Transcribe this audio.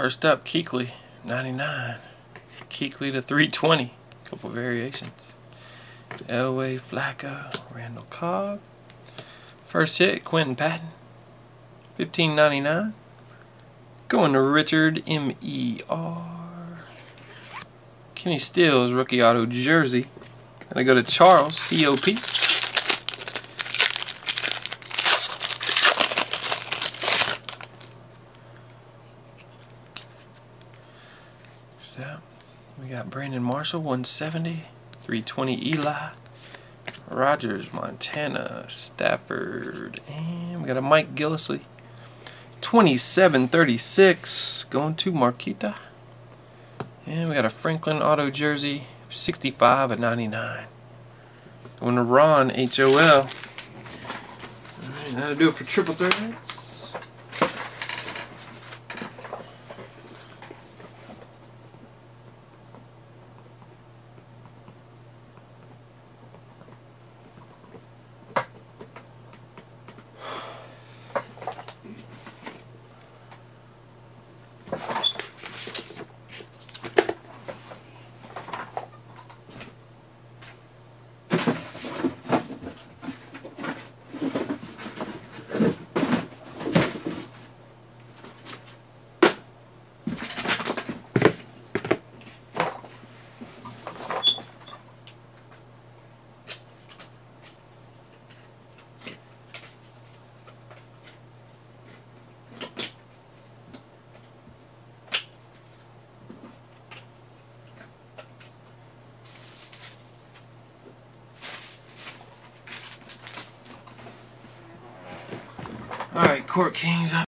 First up, Kuechly, 99. Kuechly to 320. Couple variations. Elway, Flacco, Randall Cobb. First hit, Quinton Patton. 15.99. Going to Richard M.E.R. Kenny Stills, rookie auto jersey. And I go to Charles, C.O.P. We got Brandon Marshall, 170. 320 Eli. Rogers, Montana, Stafford, and we got a Mike Gillislee. 2736 going to Marquita. And we got a Franklin auto jersey, 65 at 99. Going to Ron, HOL. Alright, that'll do it for triple threads. Court Kings.